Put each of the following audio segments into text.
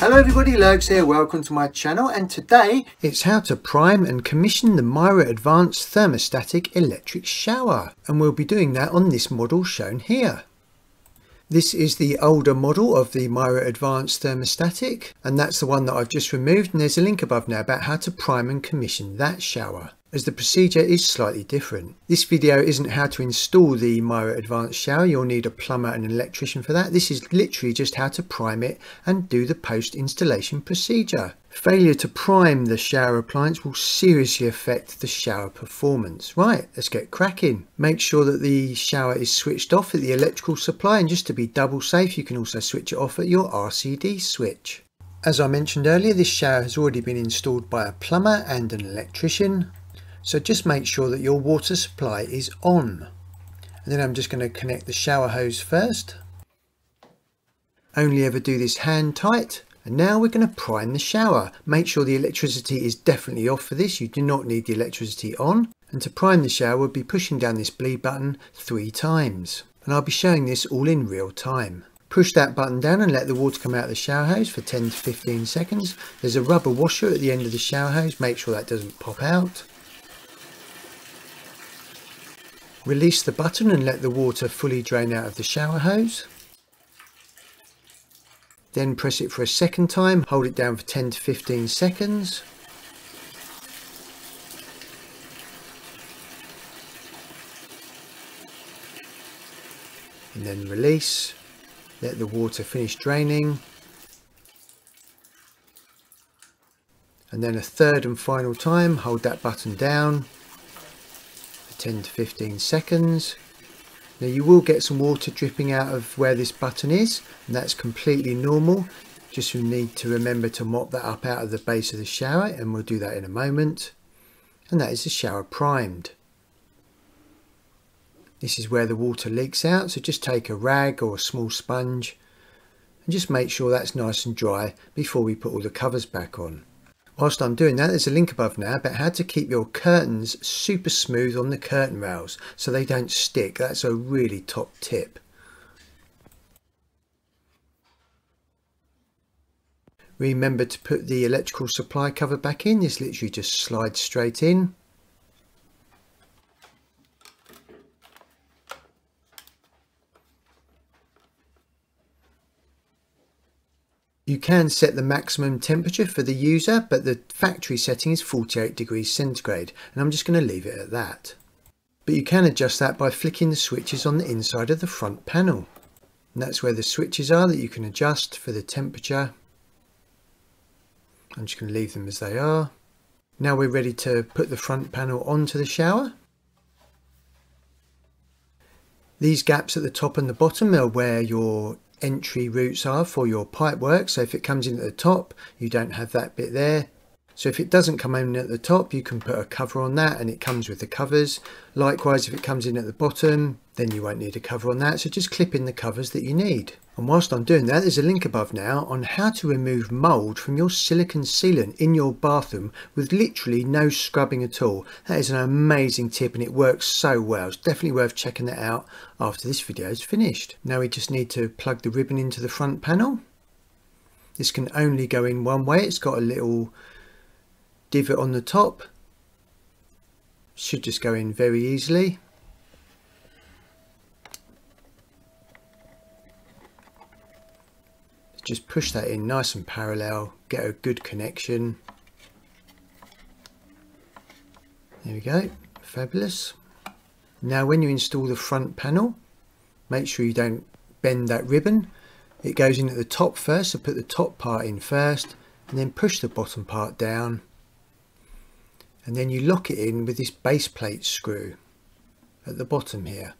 Hello everybody, Lurgs here, welcome to my channel and today it's how to prime and commission the Mira Advanced Thermostatic Electric Shower and we'll be doing that on this model shown here. This is the older model of the Mira Advanced Thermostatic and that's the one that I've just removed and there's a link above now about how to prime and commission that shower as the procedure is slightly different. This video isn't how to install the Mira Advanced Shower, you'll need a plumber and an electrician for that. This is literally just how to prime it and do the post installation procedure. Failure to prime the shower appliance will seriously affect the shower performance. Right, let's get cracking. Make sure that the shower is switched off at the electrical supply and just to be double safe you can also switch it off at your RCD switch. As I mentioned earlier this shower has already been installed by a plumber and an electrician so just make sure that your water supply is on. And then I'm just going to connect the shower hose first. Only ever do this hand tight and now we're going to prime the shower. Make sure the electricity is definitely off for this. You do not need the electricity on. And to prime the shower, we'll be pushing down this bleed button three times. And I'll be showing this all in real time. Push that button down and let the water come out of the shower hose for 10 to 15 seconds. There's a rubber washer at the end of the shower hose. Make sure that doesn't pop out. Release the button and let the water fully drain out of the shower hose. Then press it for a second time, hold it down for 10 to 15 seconds. And then release, let the water finish draining. And then a third and final time, hold that button down 10 to 15 seconds. Now you will get some water dripping out of where this button is and that's completely normal. Just you need to remember to mop that up out of the base of the shower and we'll do that in a moment. And that is the shower primed. This is where the water leaks out so just take a rag or a small sponge and just make sure that's nice and dry before we put all the covers back on Whilst I'm doing that, there's a link above now about how to keep your curtains super smooth on the curtain rails so they don't stick. That's a really top tip. Remember to put the electrical supply cover back in. This literally just slides straight in. You can set the maximum temperature for the user, but the factory setting is 48 degrees centigrade, and I'm just going to leave it at that. But you can adjust that by flicking the switches on the inside of the front panel. And that's where the switches are that you can adjust for the temperature. I'm just going to leave them as they are. Now we're ready to put the front panel onto the shower. These gaps at the top and the bottom are where your entry routes are for your pipe work. So if it comes in at the top, you don't have that bit there. So if it doesn't come in at the top, you can put a cover on that and it comes with the covers. Likewise, if it comes in at the bottom, then you won't need a cover on that. So just clip in the covers that you need. And whilst I'm doing that, there's a link above now on how to remove mold from your silicon sealant in your bathroom with literally no scrubbing at all. That is an amazing tip and it works so well. It's definitely worth checking that out after this video is finished. Now we just need to plug the ribbon into the front panel. This can only go in one way. It's got a little divot on the top. Should just go in very easily. Just push that in nice and parallel get a good connection. There we go fabulous. Now when you install the front panel make sure you don't bend that ribbon. It goes in at the top first so put the top part in first and then push the bottom part down. And then you lock it in with this base plate screw at the bottom here.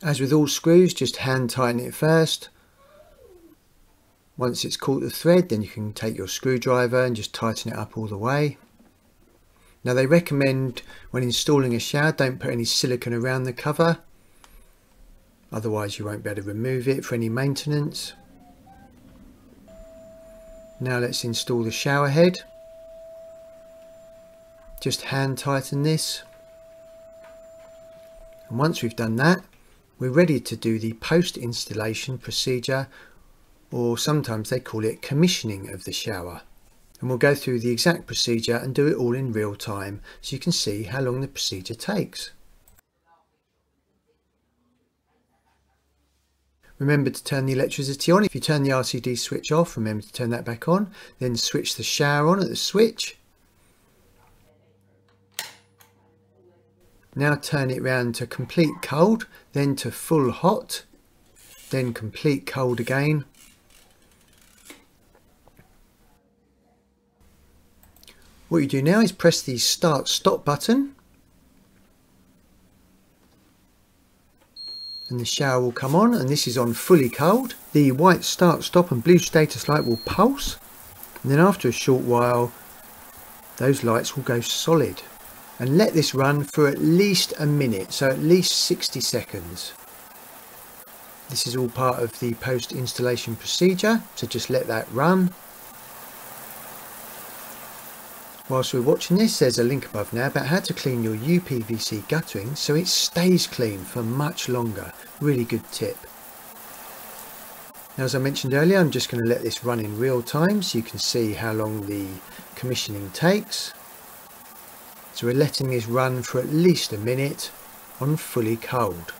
As with all screws just hand tighten it first once it's caught the thread, then you can take your screwdriver and just tighten it up all the way. Now they recommend when installing a shower, don't put any silicone around the cover. Otherwise you won't be able to remove it for any maintenance. Now let's install the shower head. Just hand tighten this. And once we've done that, we're ready to do the post installation procedure or sometimes they call it commissioning of the shower. And we'll go through the exact procedure and do it all in real time so you can see how long the procedure takes. Remember to turn the electricity on. If you turn the RCD switch off, remember to turn that back on. Then switch the shower on at the switch. Now turn it round to complete cold, then to full hot, then complete cold again. What you do now is press the start stop button and the shower will come on and this is on fully cold. The white start stop and blue status light will pulse and then after a short while those lights will go solid and let this run for at least a minute so at least 60 seconds. This is all part of the post installation procedure so just let that run Whilst we're watching this, there's a link above now about how to clean your UPVC guttering so it stays clean for much longer. Really good tip. Now, as I mentioned earlier, I'm just going to let this run in real time so you can see how long the commissioning takes. So we're letting this run for at least a minute on fully cold.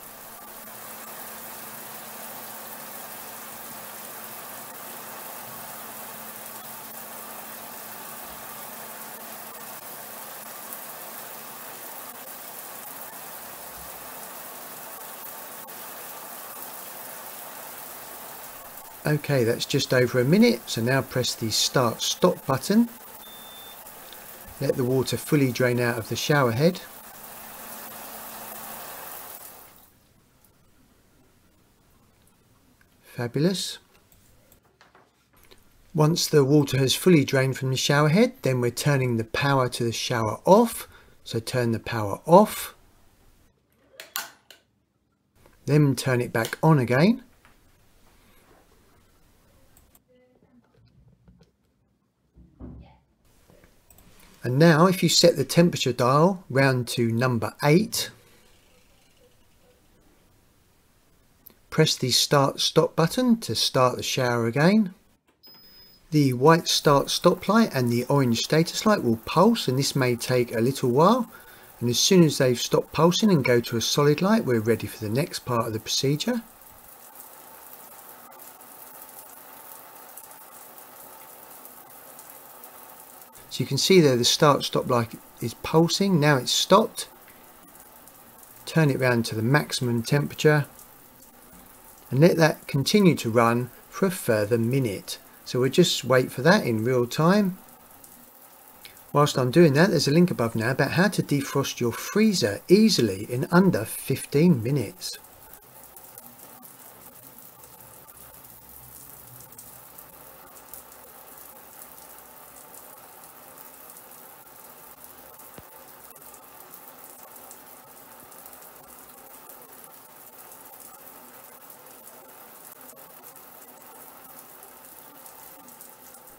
Okay, that's just over a minute. So now press the start stop button. Let the water fully drain out of the shower head. Fabulous. Once the water has fully drained from the shower head, then we're turning the power to the shower off. So turn the power off. Then turn it back on again. And now if you set the temperature dial round to number 8, press the start stop button to start the shower again. The white start stop light and the orange status light will pulse and this may take a little while and as soon as they've stopped pulsing and go to a solid light we're ready for the next part of the procedure. So you can see there the start stop light is pulsing. Now it's stopped. Turn it round to the maximum temperature and let that continue to run for a further minute. So we'll just wait for that in real time. Whilst I'm doing that, there's a link above now about how to defrost your freezer easily in under 15 minutes.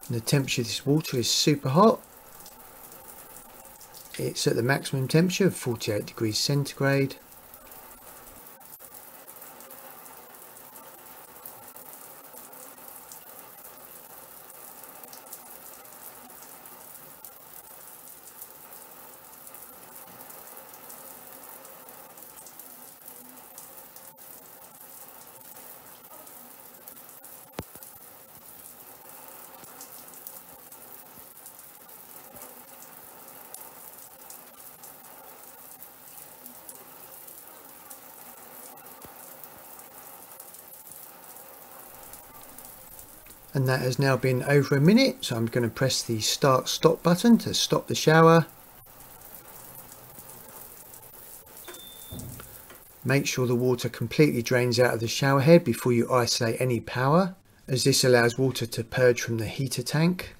And the temperature of this water is super hot. It's at the maximum temperature of 48 degrees centigrade. And that has now been over a minute so I'm going to press the start stop button to stop the shower. Make sure the water completely drains out of the shower head before you isolate any power as this allows water to purge from the heater tank.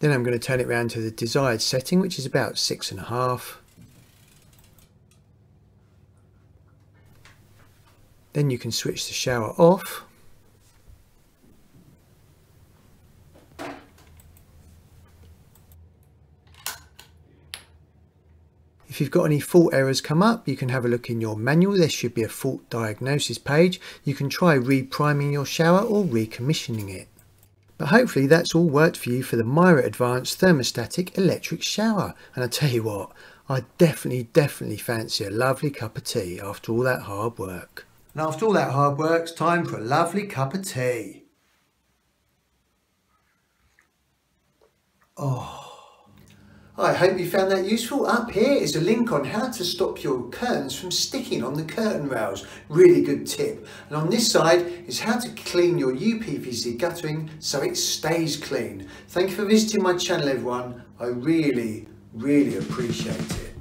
Then I'm going to turn it around to the desired setting which is about six and a half Then you can switch the shower off. If you've got any fault errors come up, you can have a look in your manual. There should be a fault diagnosis page. You can try repriming your shower or recommissioning it. But hopefully that's all worked for you for the Mira Advanced Thermostatic Electric Shower. And I tell you what, I definitely, definitely fancy a lovely cup of tea after all that hard work. And after all that hard work, it's time for a lovely cup of tea. Oh. I hope you found that useful. Up here is a link on how to stop your curtains from sticking on the curtain rails. Really good tip. And on this side is how to clean your UPVC guttering so it stays clean. Thank you for visiting my channel everyone. I really, really appreciate it.